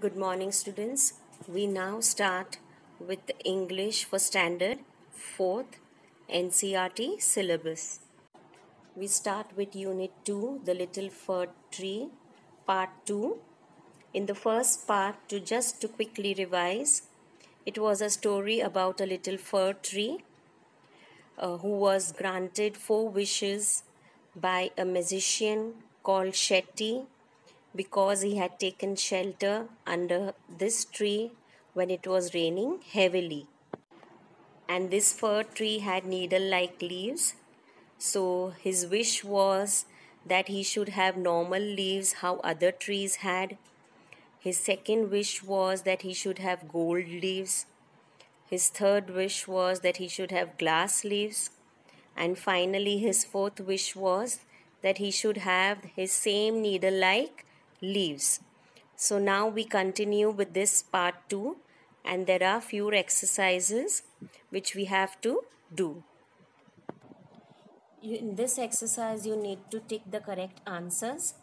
Good morning, students. We now start with English for Standard 4th NCERT syllabus. We start with Unit 2, The Little Fir Tree, Part 2. In the first part, to just to quickly revise, it was a story about a little fir tree uh, who was granted four wishes by a magician called Shetty because he had taken shelter under this tree when it was raining heavily. And this fir tree had needle like leaves. So his wish was that he should have normal leaves how other trees had. His second wish was that he should have gold leaves. His third wish was that he should have glass leaves. And finally, his fourth wish was that he should have his same needle like leaves. So now we continue with this part 2 and there are few exercises which we have to do. In this exercise you need to tick the correct answers.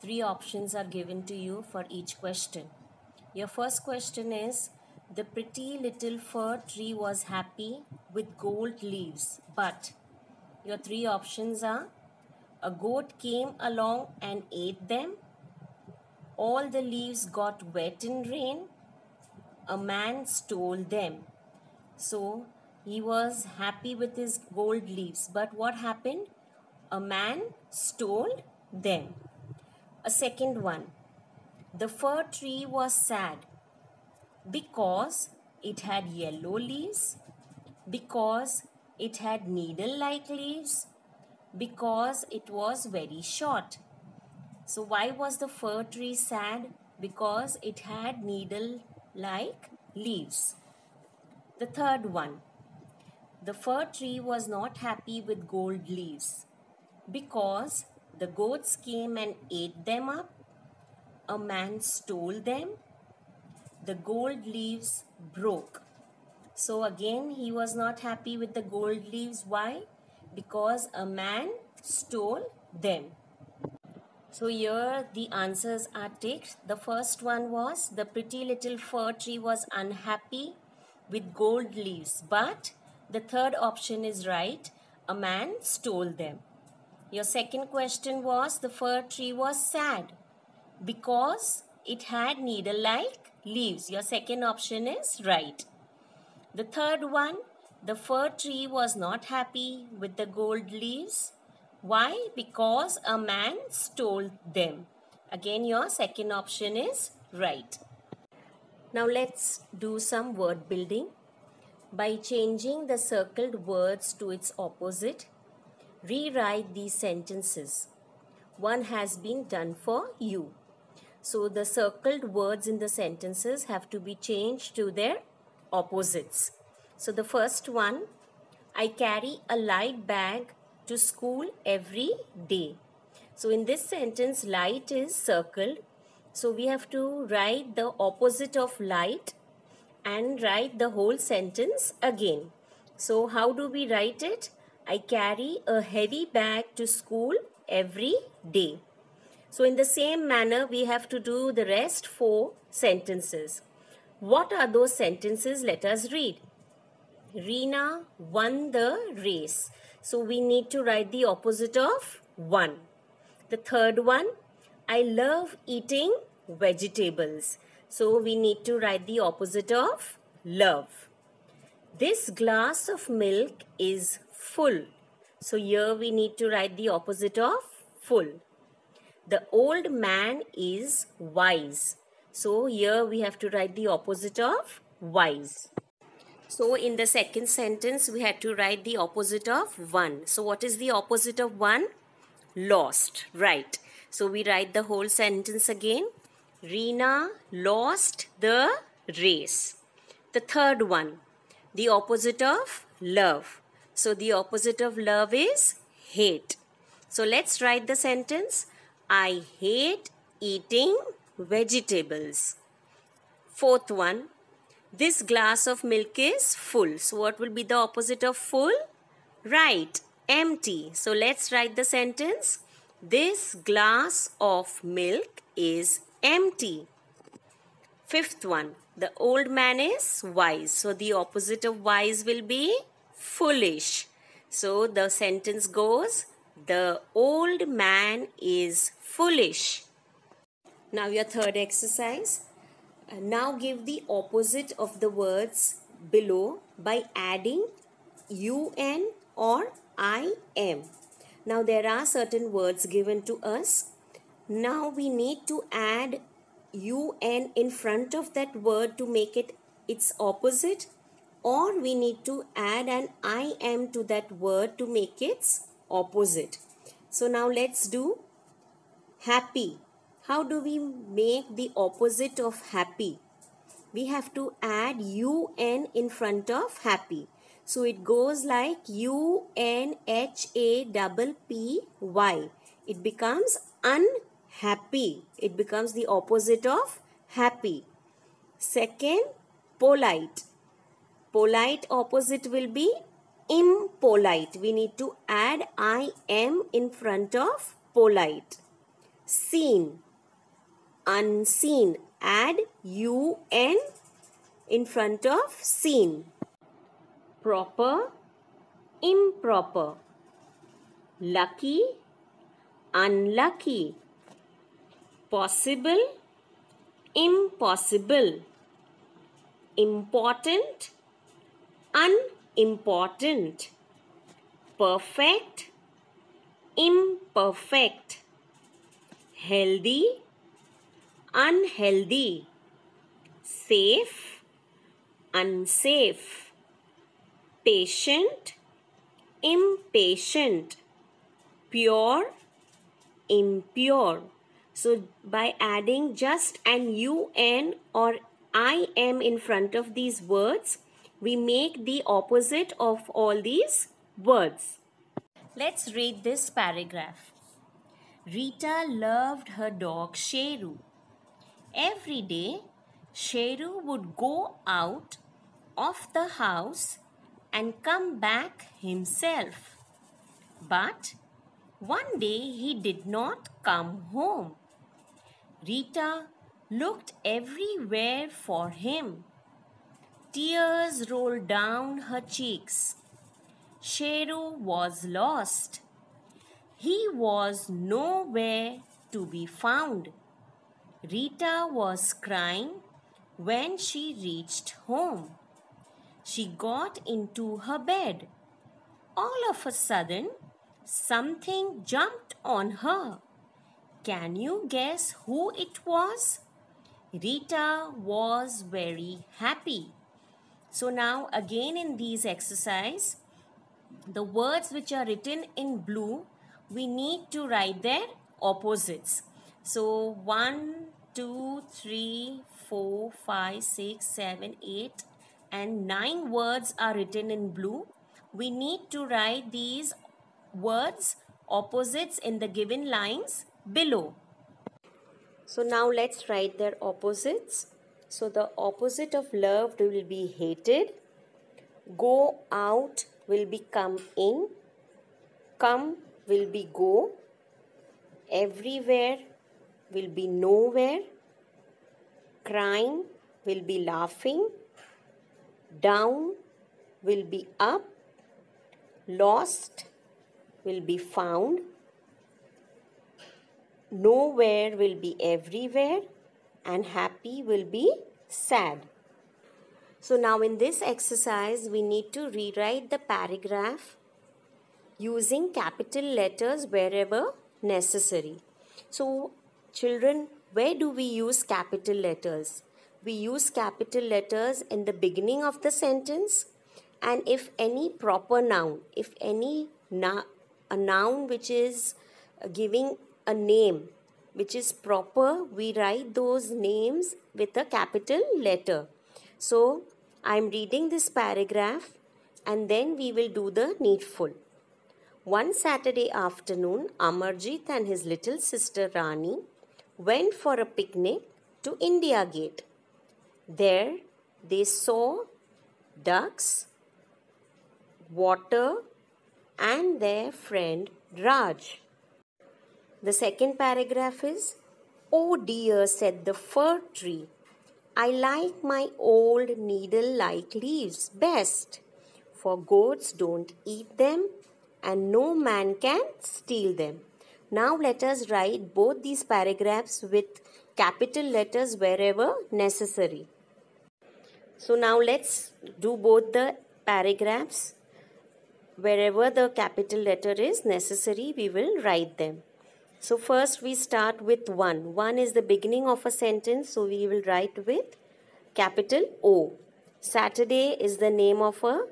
Three options are given to you for each question. Your first question is the pretty little fir tree was happy with gold leaves but your three options are a goat came along and ate them. All the leaves got wet in rain. A man stole them. So he was happy with his gold leaves. But what happened? A man stole them. A second one. The fir tree was sad because it had yellow leaves, because it had needle like leaves, because it was very short. So why was the fir tree sad? Because it had needle-like leaves. The third one. The fir tree was not happy with gold leaves because the goats came and ate them up. A man stole them. The gold leaves broke. So again, he was not happy with the gold leaves. Why? because a man stole them. So here the answers are ticked. The first one was the pretty little fir tree was unhappy with gold leaves. But the third option is right. A man stole them. Your second question was the fir tree was sad because it had needle-like leaves. Your second option is right. The third one, the fir tree was not happy with the gold leaves. Why? Because a man stole them. Again, your second option is right. Now let's do some word building. By changing the circled words to its opposite, rewrite these sentences. One has been done for you. So the circled words in the sentences have to be changed to their opposites. So the first one, I carry a light bag to school every day. So in this sentence, light is circled. So we have to write the opposite of light and write the whole sentence again. So how do we write it? I carry a heavy bag to school every day. So in the same manner, we have to do the rest four sentences. What are those sentences? Let us read. Reena won the race. So we need to write the opposite of 1. The third one, I love eating vegetables. So we need to write the opposite of love. This glass of milk is full. So here we need to write the opposite of full. The old man is wise. So here we have to write the opposite of wise. So in the second sentence, we had to write the opposite of won. So what is the opposite of won? Lost, right. So we write the whole sentence again. Reena lost the race. The third one, the opposite of love. So the opposite of love is hate. So let's write the sentence. I hate eating vegetables. Fourth one, this glass of milk is full. So what will be the opposite of full? Right, empty. So let's write the sentence. This glass of milk is empty. Fifth one, the old man is wise. So the opposite of wise will be foolish. So the sentence goes, the old man is foolish. Now your third exercise. Now give the opposite of the words below by adding un or I am. Now there are certain words given to us. Now we need to add un in front of that word to make it its opposite or we need to add an I am to that word to make its opposite. So now let's do happy. How do we make the opposite of happy? We have to add un in front of happy. So it goes like U N H A double P Y. It becomes unhappy. It becomes the opposite of happy. Second, polite. Polite opposite will be impolite. We need to add I am in front of polite. Seen. Unseen. Add U N in front of seen. Proper, improper, lucky, unlucky, possible, impossible, important, unimportant, perfect, imperfect, healthy, unhealthy, safe, unsafe patient, impatient, pure, impure. So by adding just an un or I am in front of these words, we make the opposite of all these words. Let's read this paragraph. Rita loved her dog Sheru. Every day, Sheru would go out of the house and come back himself. But one day he did not come home. Rita looked everywhere for him. Tears rolled down her cheeks. Sheru was lost. He was nowhere to be found. Rita was crying when she reached home. She got into her bed. All of a sudden, something jumped on her. Can you guess who it was? Rita was very happy. So now again in these exercise, the words which are written in blue, we need to write their opposites. So 1, 2, 3, 4, 5, 6, 7, 8, and nine words are written in blue. We need to write these words opposites in the given lines below. So now let's write their opposites. So the opposite of loved will be hated. Go out will be come in. Come will be go. Everywhere will be nowhere. Crying will be laughing down will be up, lost will be found, nowhere will be everywhere, and happy will be sad. So now in this exercise, we need to rewrite the paragraph using capital letters wherever necessary. So children, where do we use capital letters? we use capital letters in the beginning of the sentence. And if any proper noun if any a noun which is giving a name which is proper we write those names with a capital letter. So i am reading this paragraph and then we will do the needful. One saturday afternoon amarjit and his little sister rani went for a picnic to india gate there they saw ducks, water, and their friend Raj. The second paragraph is Oh dear, said the fir tree, I like my old needle like leaves best, for goats don't eat them and no man can steal them. Now let us write both these paragraphs with capital letters wherever necessary. So now let's do both the paragraphs. Wherever the capital letter is necessary, we will write them. So first we start with 1. 1 is the beginning of a sentence, so we will write with capital O. Saturday is the name of a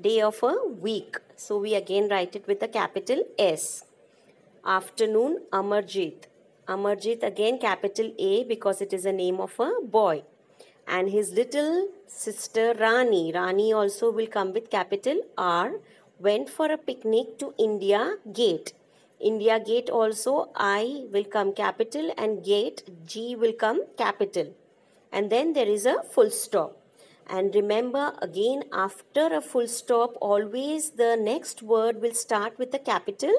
day of a week. So we again write it with a capital S. Afternoon, Amarjit. Amarjit again capital A because it is a name of a boy. And his little sister Rani, Rani also will come with capital R, went for a picnic to India Gate. India Gate also I will come capital and Gate G will come capital. And then there is a full stop. And remember again after a full stop always the next word will start with a capital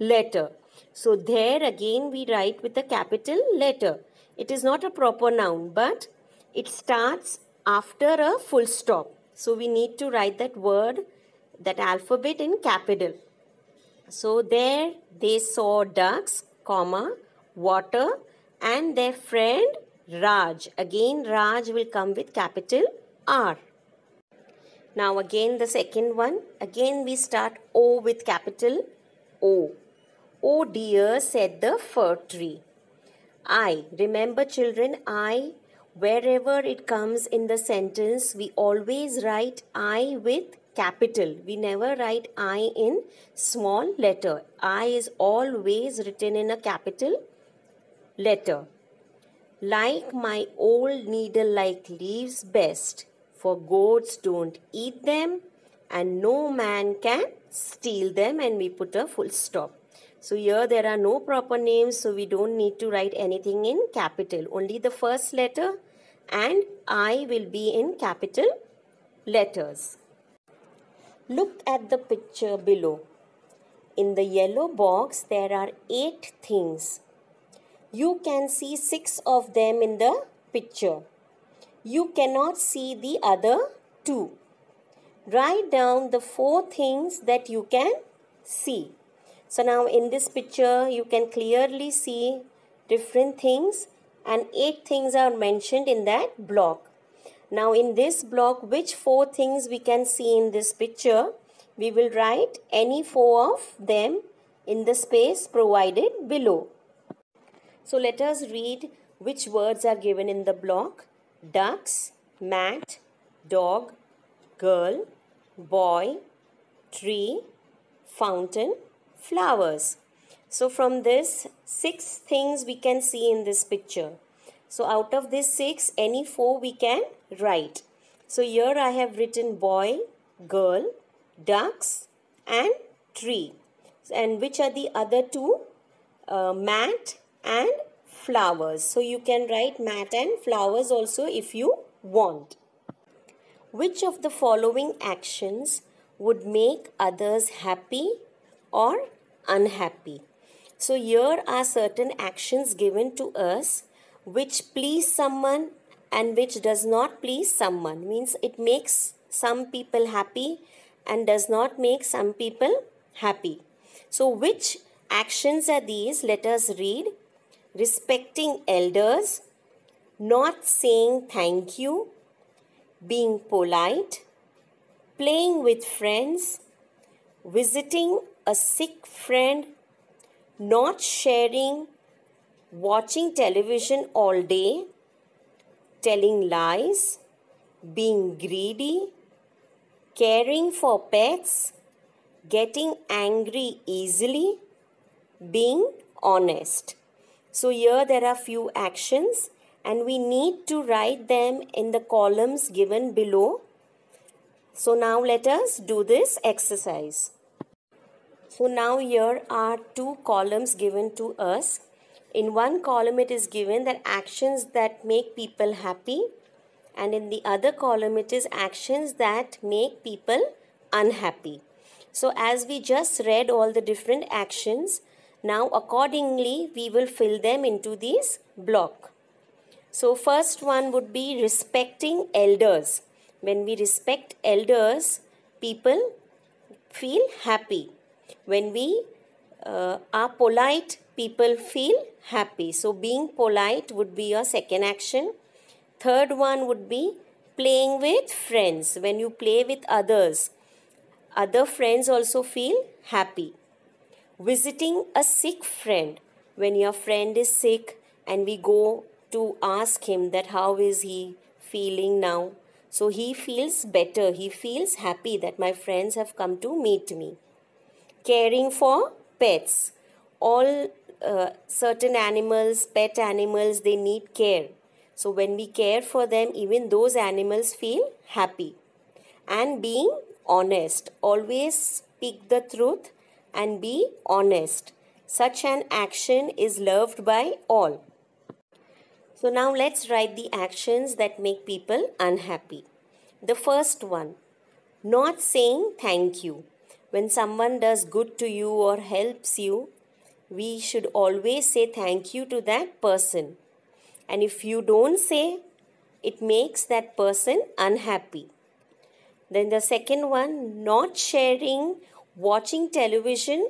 letter. So there again we write with a capital letter. It is not a proper noun but it starts after a full stop. So we need to write that word, that alphabet in capital. So there they saw ducks, comma, water and their friend Raj. Again Raj will come with capital R. Now again the second one. Again we start O with capital O. Oh dear, said the fir tree. I. Remember children, I. Wherever it comes in the sentence, we always write I with capital. We never write I in small letter. I is always written in a capital letter. Like my old needle like leaves best for goats don't eat them and no man can steal them and we put a full stop. So here there are no proper names so we don't need to write anything in capital. Only the first letter and I will be in capital letters. Look at the picture below. In the yellow box there are 8 things. You can see 6 of them in the picture you cannot see the other two. Write down the four things that you can see. So now in this picture you can clearly see different things and eight things are mentioned in that block. Now in this block which four things we can see in this picture we will write any four of them in the space provided below. So let us read which words are given in the block ducks, mat, dog, girl, boy, tree, fountain, flowers. So from this, six things we can see in this picture. So out of these six, any four we can write. So here I have written boy, girl, ducks and tree. And which are the other two? Uh, mat and flowers. So you can write mat and flowers also if you want. Which of the following actions would make others happy or unhappy? So here are certain actions given to us which please someone and which does not please someone. Means it makes some people happy and does not make some people happy. So which actions are these? Let us read respecting elders, not saying thank you, being polite, playing with friends, visiting a sick friend, not sharing, watching television all day, telling lies, being greedy, caring for pets, getting angry easily, being honest. So here there are few actions and we need to write them in the columns given below. So now let us do this exercise. So now here are two columns given to us. In one column it is given that actions that make people happy and in the other column it is actions that make people unhappy. So as we just read all the different actions, now accordingly we will fill them into this block. So first one would be respecting elders. When we respect elders, people feel happy. When we uh, are polite, people feel happy. So being polite would be your second action. Third one would be playing with friends. When you play with others, other friends also feel happy. Visiting a sick friend. When your friend is sick and we go to ask him that how is he feeling now. So he feels better. He feels happy that my friends have come to meet me. Caring for pets. All uh, certain animals, pet animals, they need care. So when we care for them, even those animals feel happy. And being honest. Always speak the truth and be honest. Such an action is loved by all. So now let's write the actions that make people unhappy. The first one, not saying thank you. When someone does good to you or helps you, we should always say thank you to that person. And if you don't say, it makes that person unhappy. Then the second one, not sharing watching television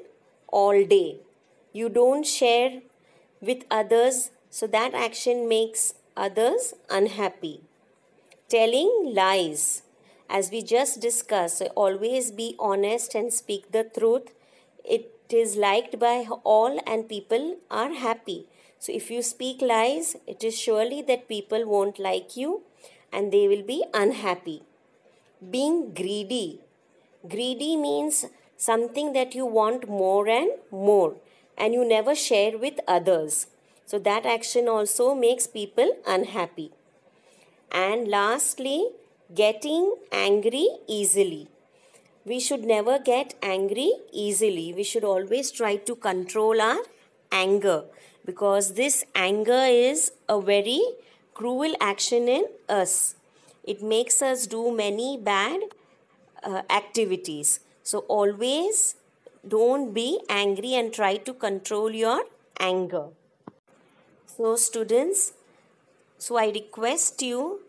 all day. You don't share with others so that action makes others unhappy. Telling lies. As we just discussed, always be honest and speak the truth. It is liked by all and people are happy. So if you speak lies, it is surely that people won't like you and they will be unhappy. Being greedy. Greedy means something that you want more and more and you never share with others. So that action also makes people unhappy. And lastly, getting angry easily. We should never get angry easily. We should always try to control our anger because this anger is a very cruel action in us. It makes us do many bad uh, activities. So always don't be angry and try to control your anger. So students, so I request you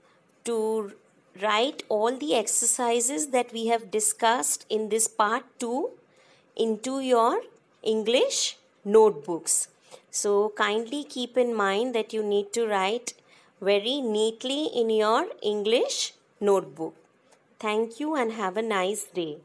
to write all the exercises that we have discussed in this part 2 into your English notebooks. So kindly keep in mind that you need to write very neatly in your English notebook. Thank you and have a nice day.